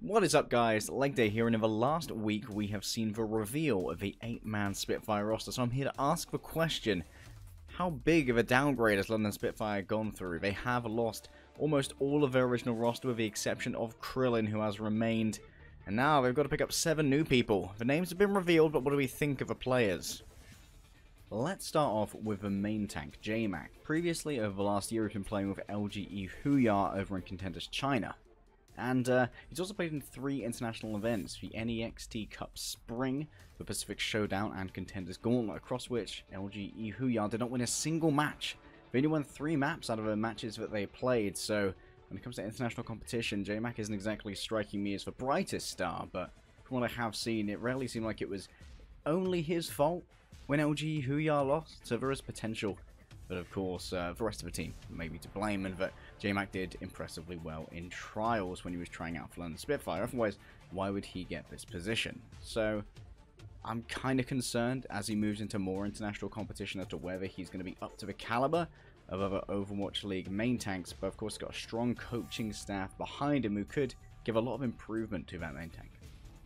What is up guys, Leg Day here and in the last week we have seen the reveal of the 8-man Spitfire roster so I'm here to ask the question How big of a downgrade has London Spitfire gone through? They have lost almost all of their original roster with the exception of Krillin who has remained and now they've got to pick up 7 new people. The names have been revealed but what do we think of the players? Let's start off with the main tank, JMac. Previously over the last year he's been playing with LGE Huya over in Contenders China. And uh, he's also played in three international events, the NEXT Cup Spring, the Pacific Showdown, and Contenders Gauntlet, across which LG Huya did not win a single match. They only won three maps out of the matches that they played, so when it comes to international competition, JMac isn't exactly striking me as the brightest star, but from what I have seen, it rarely seemed like it was only his fault when LG Huya lost, so there is potential but of course, uh, the rest of the team may be to blame, and that JMac did impressively well in trials when he was trying out for London Spitfire. Otherwise, why would he get this position? So, I'm kind of concerned as he moves into more international competition as to whether he's going to be up to the caliber of other Overwatch League main tanks, but of course got a strong coaching staff behind him who could give a lot of improvement to that main tank.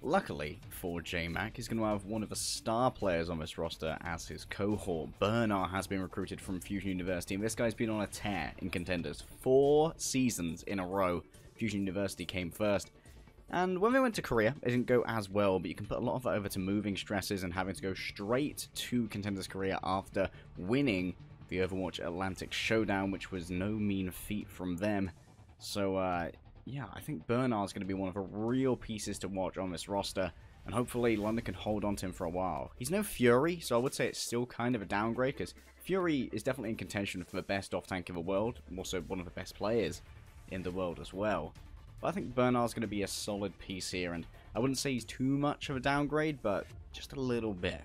Luckily for JMac, he's going to have one of the star players on this roster as his cohort. Bernard has been recruited from Fusion University, and this guy's been on a tear in contenders. Four seasons in a row, Fusion University came first. And when they went to Korea, it didn't go as well, but you can put a lot of that over to moving stresses and having to go straight to Contenders Korea after winning the Overwatch Atlantic Showdown, which was no mean feat from them. So, uh, yeah, I think Bernard's going to be one of the real pieces to watch on this roster, and hopefully London can hold on to him for a while. He's no Fury, so I would say it's still kind of a downgrade, because Fury is definitely in contention for the best off-tank in the world, and also one of the best players in the world as well. But I think Bernard's going to be a solid piece here, and I wouldn't say he's too much of a downgrade, but just a little bit.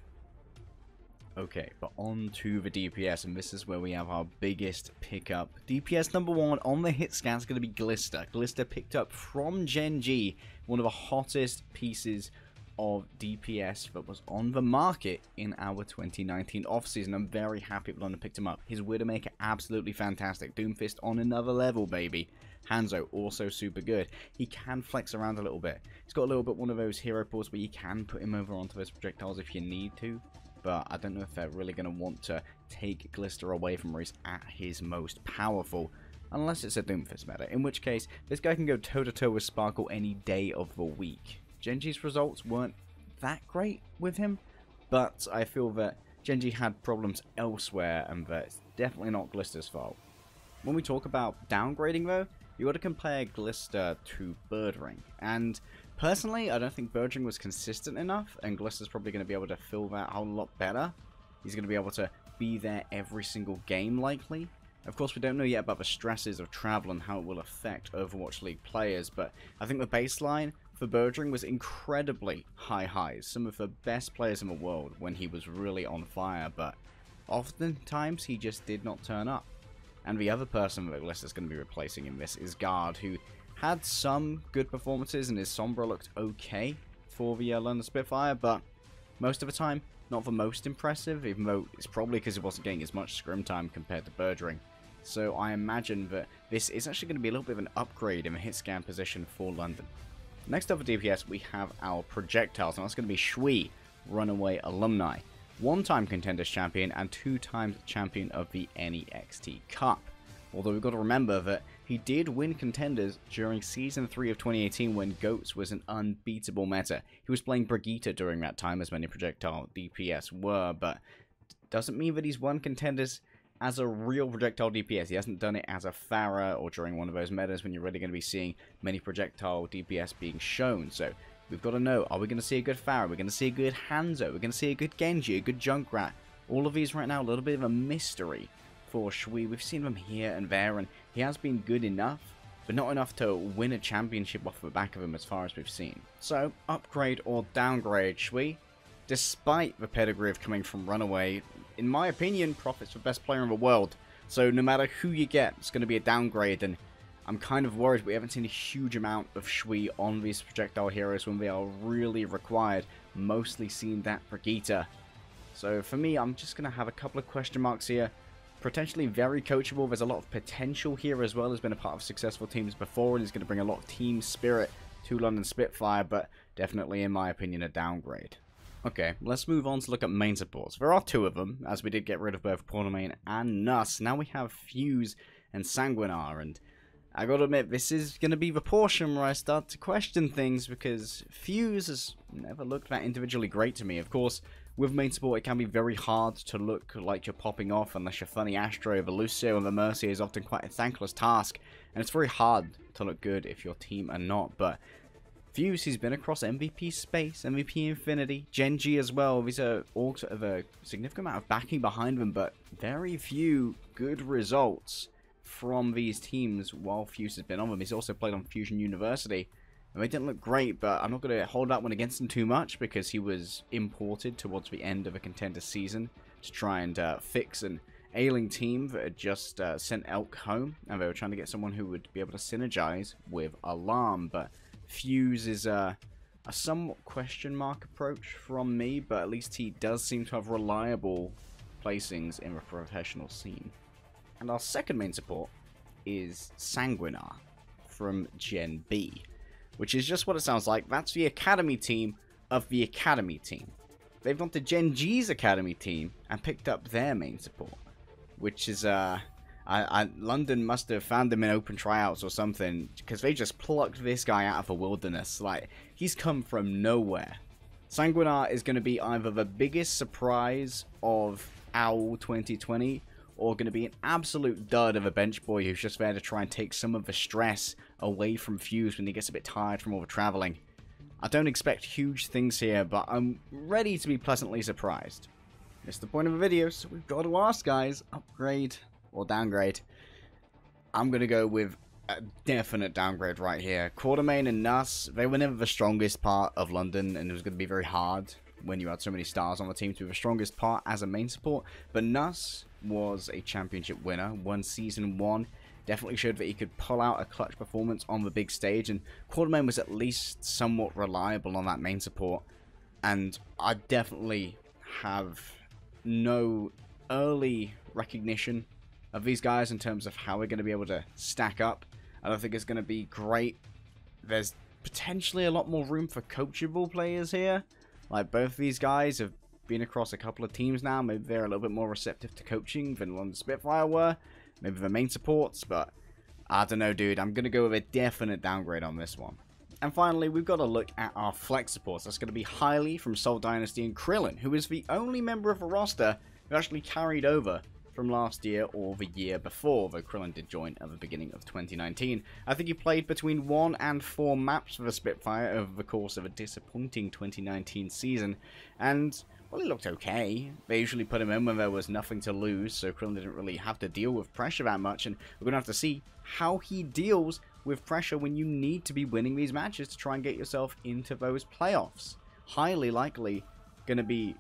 Okay, but on to the DPS, and this is where we have our biggest pickup. DPS number one on the hit scan is going to be Glister. Glister picked up from Gen G, one of the hottest pieces of DPS that was on the market in our 2019 offseason. I'm very happy that London picked him up. His Widowmaker, absolutely fantastic. Doomfist on another level, baby. Hanzo, also super good. He can flex around a little bit. He's got a little bit one of those hero pulls where you can put him over onto those projectiles if you need to but I don't know if they're really going to want to take Glister away from where at his most powerful. Unless it's a Doomfist meta, in which case, this guy can go toe-to-toe -to -toe with Sparkle any day of the week. Gen G's results weren't that great with him, but I feel that Gen G had problems elsewhere, and that it's definitely not Glister's fault. When we talk about downgrading, though, you got to compare Glister to Birdring, and Personally, I don't think Birdring was consistent enough, and Glister's probably going to be able to fill that whole lot better. He's going to be able to be there every single game, likely. Of course, we don't know yet about the stresses of travel and how it will affect Overwatch League players, but I think the baseline for Birdring was incredibly high highs. Some of the best players in the world when he was really on fire, but oftentimes he just did not turn up. And the other person that Glister's going to be replacing in this is Guard, who had some good performances and his Sombra looked okay for the uh, London Spitfire, but most of the time, not the most impressive, even though it's probably because he wasn't getting as much scrim time compared to Birdring. So I imagine that this is actually going to be a little bit of an upgrade in the hit scan position for London. Next up for DPS, we have our projectiles, and that's going to be Shui, Runaway Alumni. One-time Contenders Champion and two times Champion of the NEXT Cup. Although we've got to remember that he did win contenders during Season 3 of 2018 when Goats was an unbeatable meta. He was playing Brigitte during that time, as many projectile DPS were, but doesn't mean that he's won contenders as a real projectile DPS. He hasn't done it as a Pharah or during one of those metas when you're really going to be seeing many projectile DPS being shown. So we've got to know, are we going to see a good Pharah? We're going to see a good Hanzo? We're going to see a good Genji, a good Junkrat? All of these right now, a little bit of a mystery for Shui. We've seen him here and there, and he has been good enough, but not enough to win a championship off the back of him as far as we've seen. So, upgrade or downgrade Shui? Despite the pedigree of coming from Runaway, in my opinion, Profit's the best player in the world. So no matter who you get, it's going to be a downgrade, and I'm kind of worried we haven't seen a huge amount of Shui on these projectile heroes when they are really required, mostly seen that Brigitte. So for me, I'm just going to have a couple of question marks here potentially very coachable. There's a lot of potential here as well. Has been a part of successful teams before and is going to bring a lot of team spirit to London Spitfire, but definitely, in my opinion, a downgrade. Okay, let's move on to look at main supports. There are two of them, as we did get rid of both Quatermain and Nuss. Now we have Fuse and Sanguinar, and I gotta admit, this is gonna be the portion where I start to question things, because Fuse has never looked that individually great to me. Of course, with main support, it can be very hard to look like you're popping off unless you're funny Astro. The Lucio and the Mercy is often quite a thankless task, and it's very hard to look good if your team are not, but Fuse, he's been across MVP Space, MVP Infinity, Gen G as well. These are all sort of a significant amount of backing behind them, but very few good results from these teams while Fuse has been on them. He's also played on Fusion University, and they didn't look great, but I'm not going to hold that one against him too much because he was imported towards the end of a contender season to try and uh, fix an ailing team that had just uh, sent Elk home, and they were trying to get someone who would be able to synergize with Alarm, but Fuse is a, a somewhat question mark approach from me, but at least he does seem to have reliable placings in the professional scene. And our second main support is Sanguinar from Gen B, which is just what it sounds like. That's the Academy team of the Academy team. They've gone to Gen G's Academy team and picked up their main support, which is uh, I, I, London must have found them in open tryouts or something because they just plucked this guy out of the wilderness. Like, he's come from nowhere. Sanguinar is going to be either the biggest surprise of OWL 2020 or going to be an absolute dud of a bench boy who's just there to try and take some of the stress away from Fuse when he gets a bit tired from all the traveling. I don't expect huge things here, but I'm ready to be pleasantly surprised. It's the point of the video, so we've got to ask, guys. Upgrade or downgrade. I'm going to go with a definite downgrade right here. Quatermain and Nuss, they were never the strongest part of London, and it was going to be very hard when you had so many stars on the team to be the strongest part as a main support. But Nuss was a championship winner, won season one, definitely showed that he could pull out a clutch performance on the big stage, and Quatermain was at least somewhat reliable on that main support. And I definitely have no early recognition of these guys in terms of how we're going to be able to stack up. I don't think it's going to be great. There's potentially a lot more room for coachable players here. Like, both of these guys have been across a couple of teams now. Maybe they're a little bit more receptive to coaching than London Spitfire were. Maybe the main supports, but I don't know, dude. I'm going to go with a definite downgrade on this one. And finally, we've got to look at our flex supports. That's going to be Highly from Seoul Dynasty and Krillin, who is the only member of the roster who actually carried over from last year or the year before, though Krillin did join at the beginning of 2019. I think he played between one and four maps for the Spitfire over the course of a disappointing 2019 season, and well, he looked okay. They usually put him in when there was nothing to lose, so Krillin didn't really have to deal with pressure that much, and we're going to have to see how he deals with pressure when you need to be winning these matches to try and get yourself into those playoffs. Highly likely going to be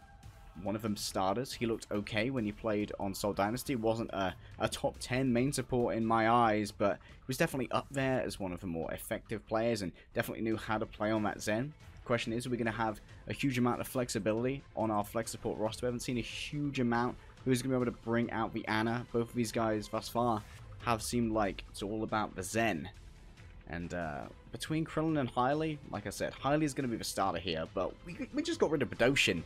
one of them starters. He looked okay when he played on Seoul Dynasty. Wasn't a, a top 10 main support in my eyes, but he was definitely up there as one of the more effective players and definitely knew how to play on that Zen. Question is, are we going to have a huge amount of flexibility on our flex support roster? We haven't seen a huge amount. Who's going to be able to bring out the Ana? Both of these guys thus far have seemed like it's all about the Zen. And uh, between Krillin and Highly, like I said, Highly is going to be the starter here, but we, we just got rid of Bdosin.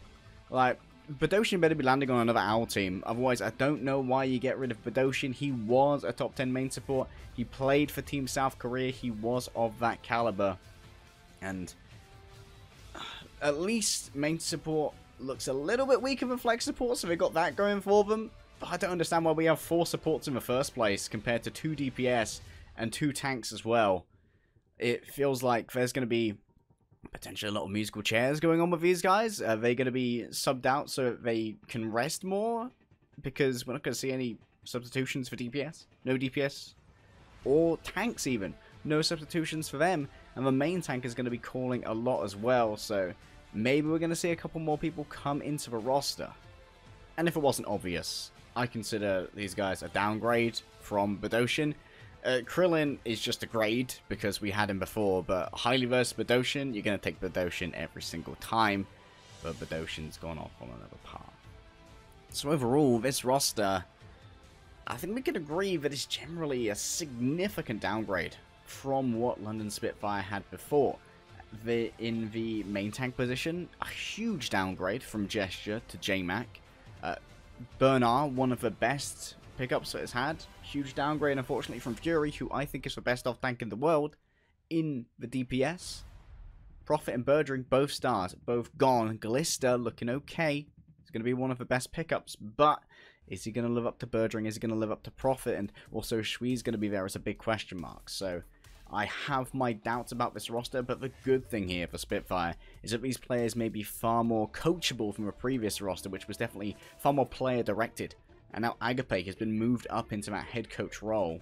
Like, Bdosin better be landing on another OWL team. Otherwise, I don't know why you get rid of Bdosin. He was a top 10 main support. He played for Team South Korea. He was of that caliber. And at least main support looks a little bit weaker than flex support, so they got that going for them. But I don't understand why we have four supports in the first place compared to two DPS and two tanks as well. It feels like there's going to be potentially a lot of musical chairs going on with these guys. Are they going to be subbed out so they can rest more? Because we're not going to see any substitutions for DPS. No DPS. Or tanks even. No substitutions for them. And the main tank is going to be calling a lot as well. So maybe we're going to see a couple more people come into the roster. And if it wasn't obvious, I consider these guys a downgrade from Bdosin. Uh, Krillin is just a grade because we had him before, but highly versus Bdosin, you're going to take Bdosin every single time, but Bdosin's gone off on another path. So overall, this roster, I think we can agree that it's generally a significant downgrade from what London Spitfire had before. the in the main tank position, a huge downgrade from Gesture to JMac. Uh, Bernard, one of the best pickups that it's had. Huge downgrade, unfortunately, from Fury, who I think is the best off tank in the world in the DPS. Profit and Birdring, both stars, both gone. Glister looking okay. It's going to be one of the best pickups, but is he going to live up to Birdring? Is he going to live up to Profit? And also, Shui's going to be there as a big question mark. So, I have my doubts about this roster, but the good thing here for Spitfire is that these players may be far more coachable from a previous roster, which was definitely far more player-directed. And now Agape has been moved up into that head coach role.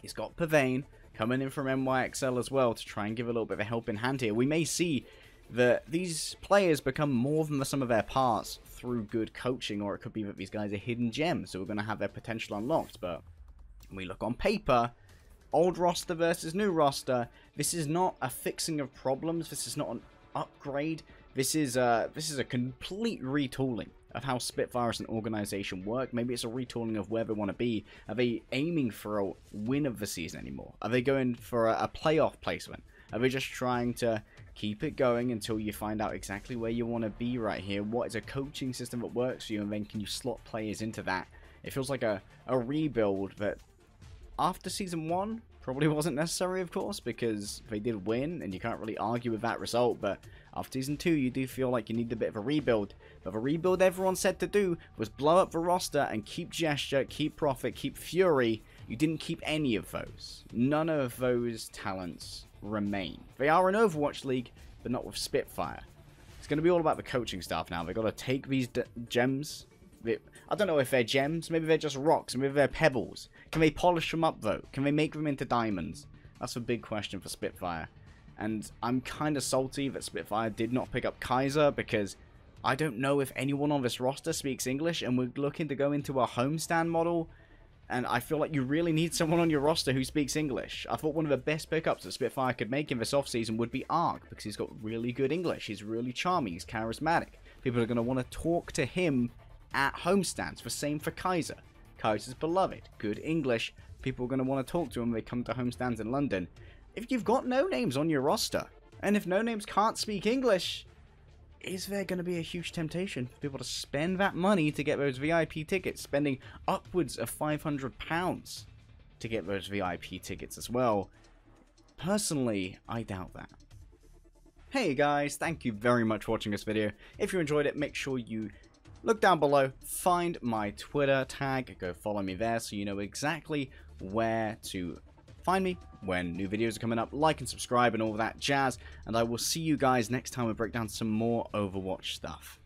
He's got Pavane coming in from NYXL as well to try and give a little bit of a helping hand here. We may see that these players become more than the sum of their parts through good coaching, or it could be that these guys are hidden gems, so we're going to have their potential unlocked. But when we look on paper, old roster versus new roster. This is not a fixing of problems. This is not an upgrade. This is a, this is a complete retooling of how Spitfire as an organization work. Maybe it's a retooling of where they want to be. Are they aiming for a win of the season anymore? Are they going for a, a playoff placement? Are they just trying to keep it going until you find out exactly where you want to be right here? What is a coaching system that works for you? And then can you slot players into that? It feels like a, a rebuild that after season one probably wasn't necessary, of course, because they did win, and you can't really argue with that result, but after season two, you do feel like you need a bit of a rebuild. But the rebuild everyone said to do was blow up the roster and keep Gesture, keep Profit, keep Fury. You didn't keep any of those. None of those talents remain. They are in Overwatch League, but not with Spitfire. It's going to be all about the coaching staff now. They've got to take these gems, I don't know if they're gems, maybe they're just rocks, maybe they're pebbles. Can they polish them up though? Can they make them into diamonds? That's a big question for Spitfire. And I'm kind of salty that Spitfire did not pick up Kaiser because I don't know if anyone on this roster speaks English and we're looking to go into a homestand model. And I feel like you really need someone on your roster who speaks English. I thought one of the best pickups that Spitfire could make in this offseason would be Ark because he's got really good English. He's really charming. He's charismatic. People are going to want to talk to him at home stands. The same for Kaiser. Kaiser's beloved, good English. People are going to want to talk to him when they come to home stands in London. If you've got no names on your roster, and if no names can't speak English, is there going to be a huge temptation for people to spend that money to get those VIP tickets, spending upwards of £500 to get those VIP tickets as well? Personally, I doubt that. Hey guys, thank you very much for watching this video. If you enjoyed it, make sure you look down below, find my Twitter tag, go follow me there so you know exactly where to find me when new videos are coming up, like and subscribe and all that jazz, and I will see you guys next time we break down some more Overwatch stuff.